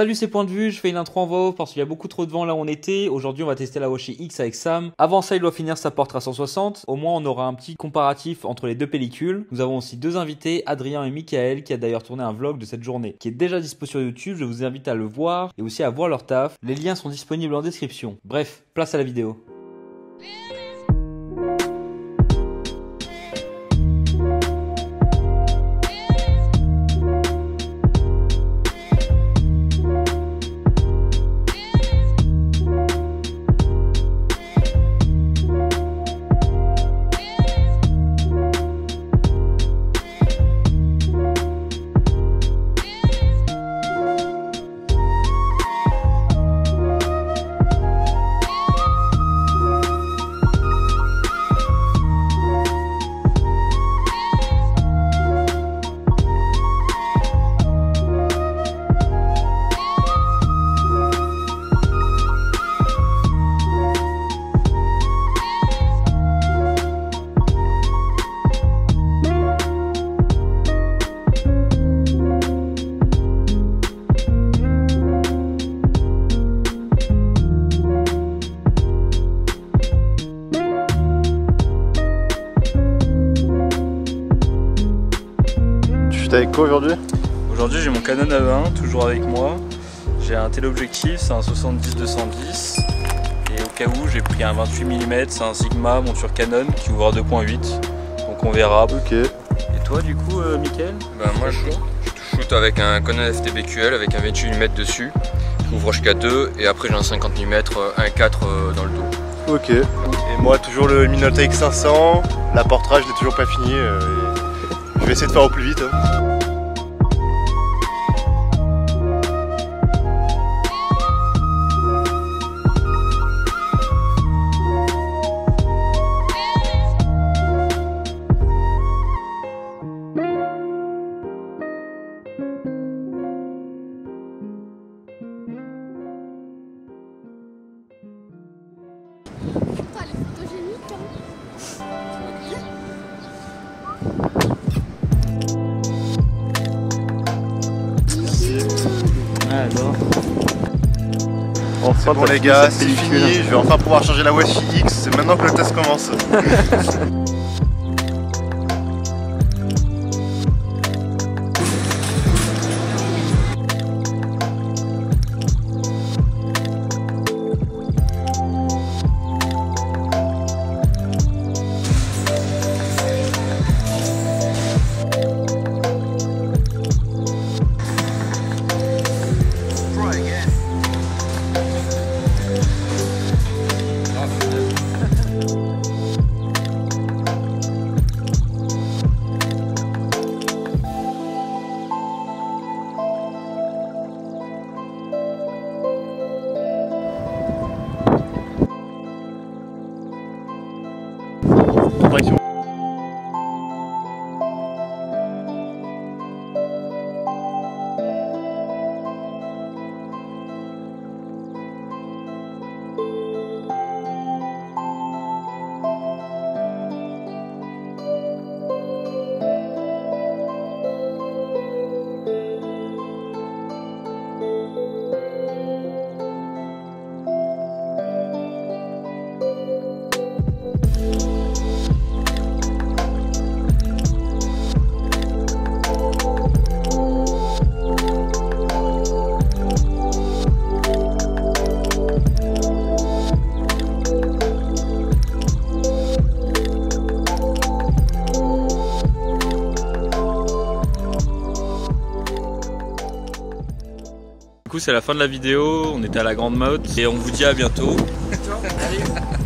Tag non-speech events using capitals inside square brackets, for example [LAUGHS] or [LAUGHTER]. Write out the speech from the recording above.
Salut c'est Point de Vue, je fais une intro en voix parce qu'il y a beaucoup trop de vent là où on était. Aujourd'hui on va tester la Washi X avec Sam. Avant ça il doit finir sa porte à 160. Au moins on aura un petit comparatif entre les deux pellicules. Nous avons aussi deux invités, Adrien et Michael, qui a d'ailleurs tourné un vlog de cette journée, qui est déjà dispo sur YouTube. Je vous invite à le voir et aussi à voir leur taf. Les liens sont disponibles en description. Bref, place à la vidéo. Fais avec quoi aujourd'hui Aujourd'hui j'ai mon Canon A1 toujours avec moi. J'ai un téléobjectif, c'est un 70-210 et au cas où j'ai pris un 28 mm, c'est un Sigma monture Canon qui ouvre à 2.8 donc on verra. Ok. Et toi du coup euh, Mickaël? Ben moi je, je shoot avec un Canon FTBQL avec un 28 mm dessus, qui ouvre jusqu'à 2 et après j'ai un 50 mm 1.4 euh, dans le dos. Ok. Et moi toujours le Minolta X500, la portrage je l'ai toujours pas fini. euh, et vais essayer de faire au plus vite. hein. Alors, Enfin, C'est bon les gars, c'est fini, je vais enfin pouvoir charger la Washi X, c'est maintenant que le test commence. [LAUGHS] туда-сюда. Du coup c'est la fin de la vidéo, on était à la Grande Motte et on vous dit à bientôt. [LAUGHS]